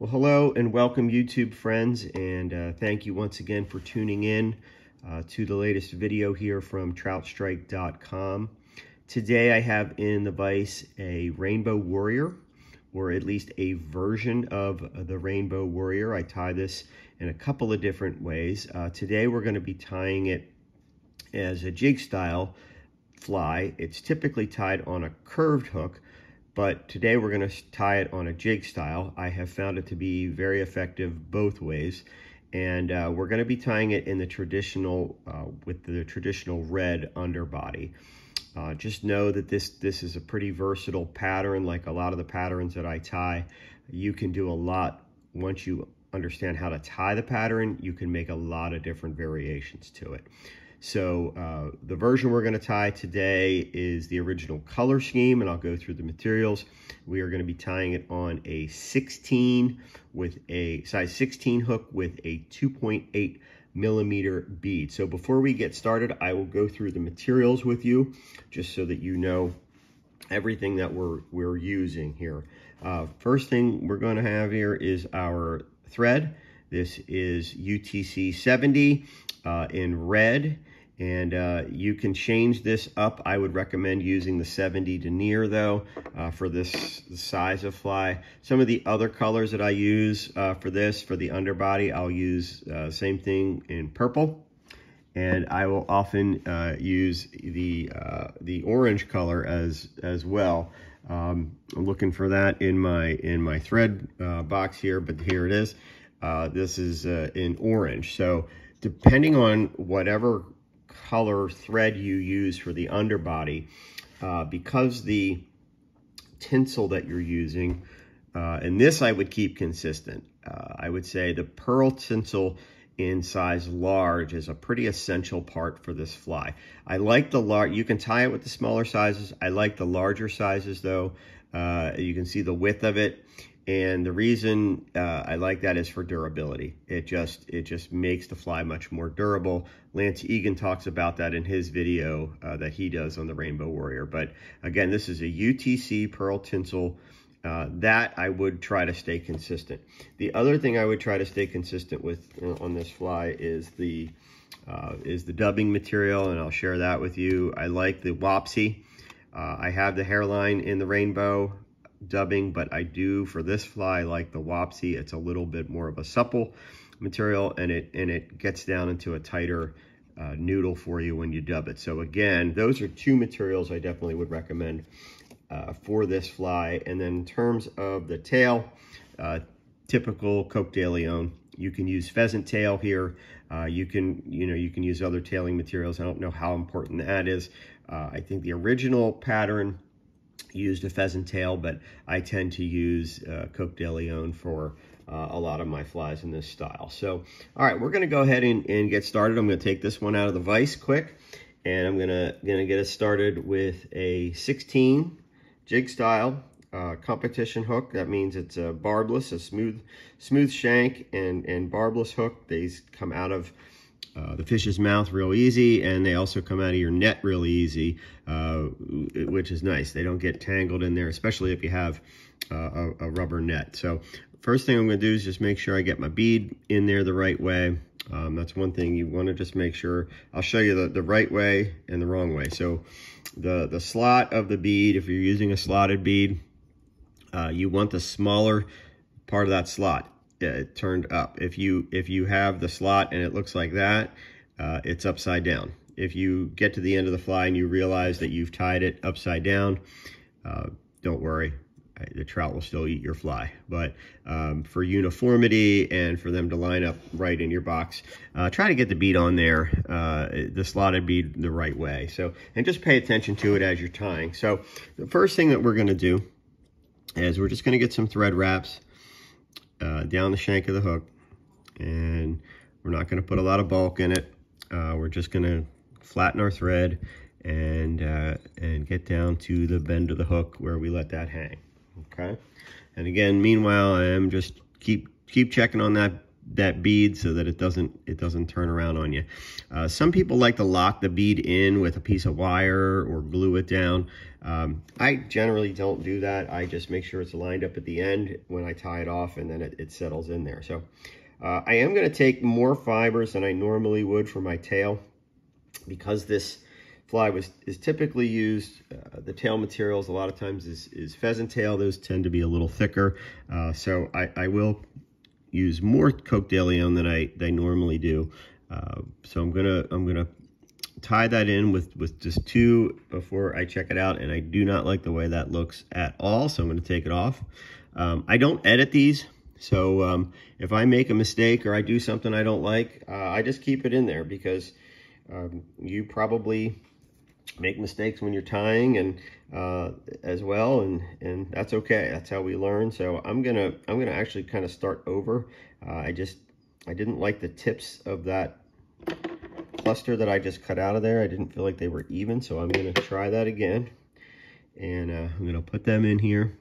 Well, hello and welcome YouTube friends, and uh, thank you once again for tuning in uh, to the latest video here from troutstrike.com. Today I have in the vise a Rainbow Warrior, or at least a version of the Rainbow Warrior. I tie this in a couple of different ways. Uh, today we're going to be tying it as a jig style fly. It's typically tied on a curved hook, but today we're going to tie it on a jig style. I have found it to be very effective both ways. And uh, we're going to be tying it in the traditional, uh, with the traditional red underbody. Uh, just know that this, this is a pretty versatile pattern, like a lot of the patterns that I tie. You can do a lot once you understand how to tie the pattern, you can make a lot of different variations to it. So uh, the version we're going to tie today is the original color scheme, and I'll go through the materials. We are going to be tying it on a 16 with a size 16 hook with a 2.8 millimeter bead. So before we get started, I will go through the materials with you, just so that you know everything that we're, we're using here. Uh, first thing we're going to have here is our thread. This is UTC 70 uh, in red. And uh, you can change this up. I would recommend using the 70 denier though uh, for this size of fly. Some of the other colors that I use uh, for this, for the underbody, I'll use uh, same thing in purple. And I will often uh, use the uh, the orange color as as well. Um, I'm looking for that in my in my thread box here, but here it is. this is in orange. So depending on whatever color thread you use for the underbody, uh, because the tinsel that you're using, uh, and this I would keep consistent. Uh, I would say the pearl tinsel in size large is a pretty essential part for this fly. I like the large, you can tie it with the smaller sizes. I like the larger sizes though. Uh, you can see the width of it. And the reason uh, I like that is for durability. It just it just makes the fly much more durable. Lance Egan talks about that in his video uh, that he does on the Rainbow Warrior. But again, this is a UTC pearl tinsel. Uh, that I would try to stay consistent. The other thing I would try to stay consistent with uh, on this fly is the uh, is the dubbing material, and I'll share that with you. I like the Wapsi. Uh, I have the Hareline in the rainbow dubbing, but I do for this fly like the Wapsi. It's a little bit more of a supple material and it and it gets down into a tighter uh, noodle for you when you dub it. So again, those are two materials I definitely would recommend uh, for this fly. And then in terms of the tail, uh, typical Coq de Leon. You can use pheasant tail here. Uh, you can, you know, you can use other tailing materials. I don't know how important that is. Uh, I think the original pattern used a pheasant tail, but I tend to use uh, Coq de Leon for uh, a lot of my flies in this style. So, all right, we're going to go ahead and, and, get started. I'm going to take this one out of the vise quick, and I'm going to going to get us started with a 16 jig style uh, competition hook. That means it's a barbless, a smooth smooth shank and, and barbless hook. These come out of uh, the fish's mouth real easy, and they also come out of your net real easy, uh, which is nice. They don't get tangled in there, especially if you have uh, a, a, rubber net. So first thing I'm going to do is just make sure I get my bead in there the right way. Um, that's one thing you want to just make sure. I'll show you the, the right way and the wrong way. So the, the slot of the bead, if you're using a slotted bead, uh, you want the smaller part of that slot uh, turned up. If you if you have the slot and it looks like that, uh, it's upside down. If you get to the end of the fly and you realize that you've tied it upside down, uh, don't worry, the trout will still eat your fly. But um, for uniformity and for them to line up right in your box, uh, try to get the bead on there, uh, the slotted bead the right way. So, and just pay attention to it as you're tying. So the first thing that we're gonna do is we're just gonna get some thread wraps uh, down the shank of the hook. And we're not going to put a lot of bulk in it. Uh, we're just going to flatten our thread and uh, and get down to the bend of the hook where we let that hang. Okay. And again, meanwhile, I am just keep keep checking on that that bead so that it doesn't it doesn't turn around on you. Uh, some people like to lock the bead in with a piece of wire or glue it down. Um, I generally don't do that. I just make sure it's lined up at the end when I tie it off and then it, it settles in there. So uh, I am going to take more fibers than I normally would for my tail because this fly was is typically used, uh, the tail materials a lot of times is, is pheasant tail. Those tend to be a little thicker. Uh, so I, I will use more Coq de Leon than I, I normally do. Uh, so I'm gonna I'm gonna tie that in with with just two before I check it out, and I do not like the way that looks at all. So I'm gonna take it off. Um, I don't edit these, so um, if I make a mistake or I do something I don't like, uh, I just keep it in there because um, you probably make mistakes when you're tying and uh, as well and and that's okay. That's how we learn. So I'm gonna I'm gonna actually kind of start over. Uh, I just I didn't like the tips of that cluster that I just cut out of there. I didn't feel like they were even so I'm gonna try that again. And uh, I'm gonna put them in here.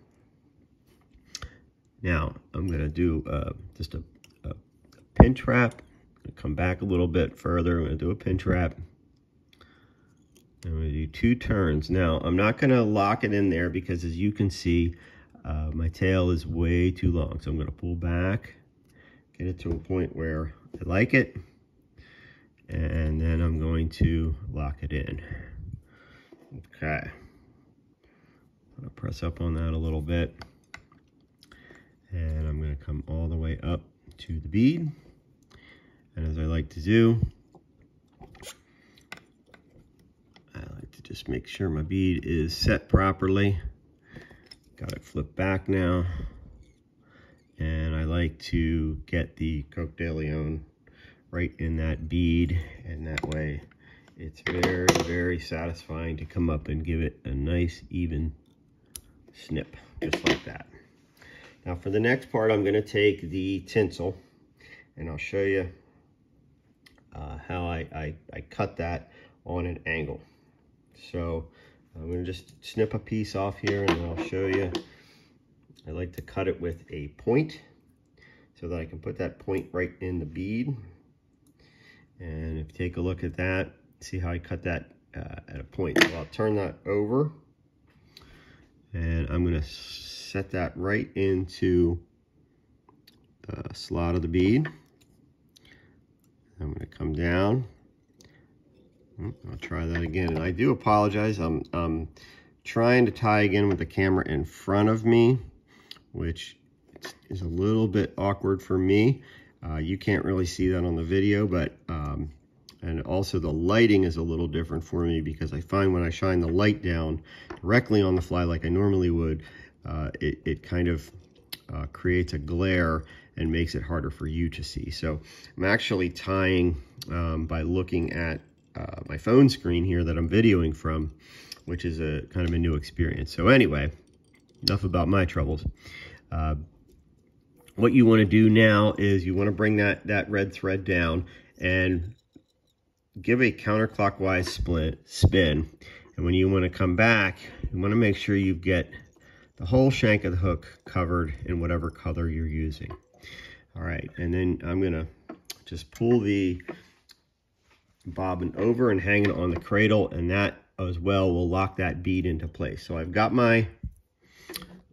Now I'm gonna do uh, just a, a pin trap come back a little bit further. I'm gonna do a pin trap I'm going to do two turns. Now, I'm not going to lock it in there because as you can see, uh, my tail is way too long. So I'm going to pull back, get it to a point where I like it, and then I'm going to lock it in. Okay. I'm going to press up on that a little bit. And I'm going to come all the way up to the bead. And as I like to do, Just make sure my bead is set properly. Got it flipped back now. And I like to get the Coq de Leon right in that bead. And that way it's very, very satisfying to come up and give it a nice even snip, just like that. Now for the next part, I'm gonna take the tinsel and I'll show you uh, how I, I, I cut that on an angle. So I'm going to just snip a piece off here and I'll show you. I like to cut it with a point so that I can put that point right in the bead. And if you take a look at that, see how I cut that uh, at a point. So I'll turn that over and I'm going to set that right into the slot of the bead. I'm going to come down I'll try that again. And I do apologize. I'm, I'm trying to tie again with the camera in front of me, which is a little bit awkward for me. Uh, you can't really see that on the video, but um, and also the lighting is a little different for me because I find when I shine the light down directly on the fly like I normally would, uh, it, it kind of uh, creates a glare and makes it harder for you to see. So I'm actually tying um, by looking at uh, my phone screen here that I'm videoing from, which is a kind of a new experience. So anyway, enough about my troubles. Uh, what you want to do now is you want to bring that, that red thread down and give a counterclockwise split, spin. And when you want to come back, you want to make sure you get the whole shank of the hook covered in whatever color you're using. All right, and then I'm going to just pull the bobbin over and hanging on the cradle and that as well will lock that bead into place. So I've got my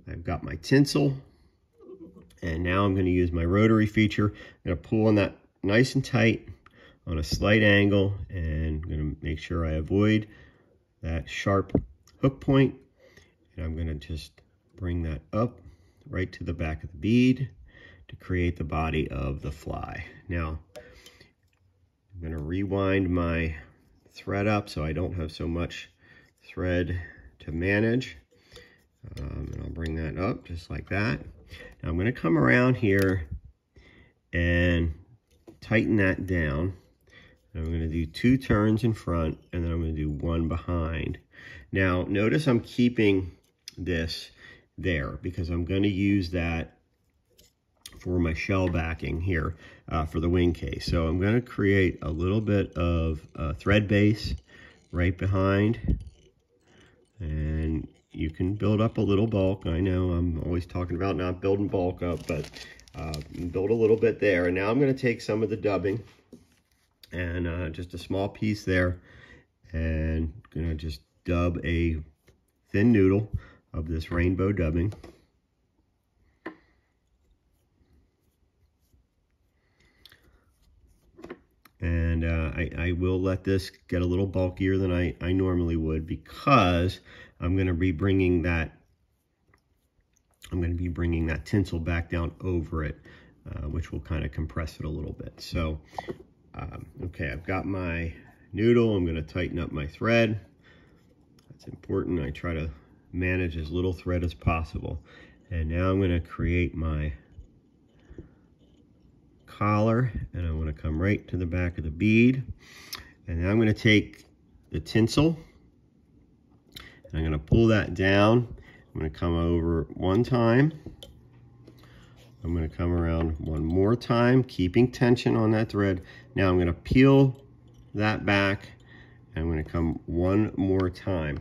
I've got my tinsel and now I'm going to use my rotary feature. I'm going to pull on that nice and tight on a slight angle and I'm going to make sure I avoid that sharp hook point and I'm going to just bring that up right to the back of the bead to create the body of the fly. Now I'm going to rewind my thread up so I don't have so much thread to manage. Um, and I'll bring that up just like that. Now I'm going to come around here and tighten that down. I'm going to do two turns in front and then I'm going to do one behind. Now notice I'm keeping this there because I'm going to use that for my shell backing here uh, for the wing case. So I'm going to create a little bit of uh, thread base right behind and you can build up a little bulk. I know I'm always talking about not building bulk up, but uh, build a little bit there. And now I'm going to take some of the dubbing and uh, just a small piece there and going to just dub a thin noodle of this rainbow dubbing. And uh, I, I, will let this get a little bulkier than I, I normally would because I'm going to be bringing that I'm going to be bringing that tinsel back down over it, uh, which will kind of compress it a little bit. So, um, okay, I've got my noodle. I'm going to tighten up my thread. That's important. I try to manage as little thread as possible. And now I'm going to create my collar and I'm going to come right to the back of the bead. And now I'm going to take the tinsel and I'm going to pull that down I'm going to come over one time. I'm going to come around one more time, keeping tension on that thread. Now I'm going to peel that back. And I'm going to come one more time.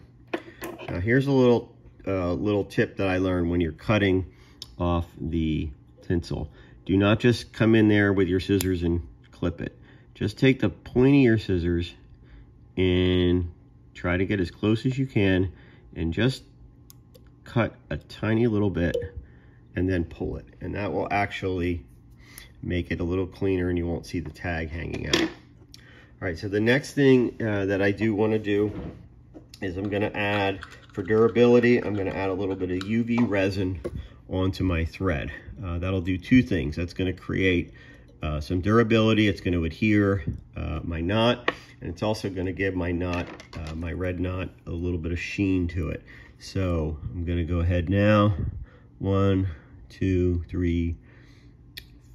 Now here's a little uh, little tip that I learned when you're cutting off the tinsel. Do not just come in there with your scissors and clip it. Just take the point of your scissors and try to get as close as you can and just cut a tiny little bit and then pull it. And that will actually make it a little cleaner and you won't see the tag hanging out. All right, so the next thing uh, that I do want to do is I'm going to add, for durability, I'm going to add a little bit of UV resin onto my thread. Uh, that'll do two things. That's going to create uh, some durability. It's going to adhere uh, my knot, and it's also going to give my knot, uh, my red knot, a little bit of sheen to it. So I'm gonna go ahead now. One, two, three,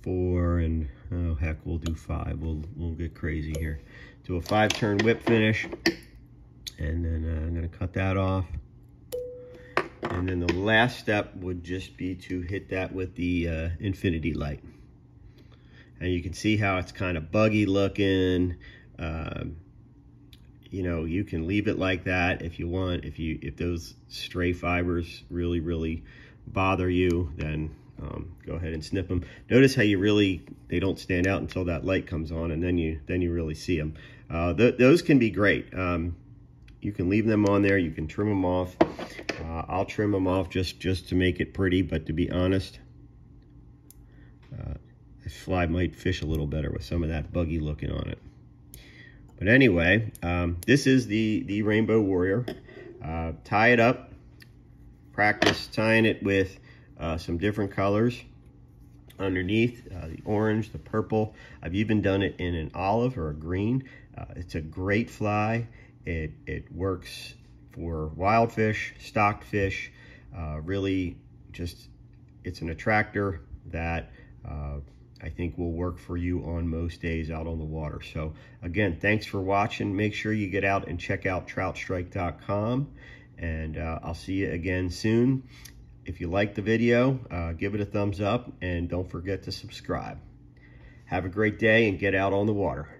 four, and oh heck, we'll do five. We'll, we'll get crazy here. Do a five turn whip finish. And then uh, I'm gonna cut that off. And then the last step would just be to hit that with the uh, infinity light. And you can see how it's kind of buggy looking. Um, you know, you can leave it like that if you want. If you if those stray fibers really, really bother you, then um, go ahead and snip them. Notice how you really, they don't stand out until that light comes on and then you then you really see them. Uh, th those can be great. Um, you can leave them on there. You can trim them off. Uh, I'll trim them off just, just to make it pretty, but to be honest, uh, this fly might fish a little better with some of that buggy looking on it. But anyway, um, this is the, the Rainbow Warrior. Uh, tie it up, practice tying it with uh, some different colors underneath, uh, the orange, the purple. I've even done it in an olive or a green. Uh, it's a great fly. It, it works for wild fish, stocked fish, uh, really just, it's an attractor that uh, I think will work for you on most days out on the water. So again, thanks for watching. Make sure you get out and check out troutstrike.com and uh, I'll see you again soon. If you like the video, uh, give it a thumbs up and don't forget to subscribe. Have a great day and get out on the water.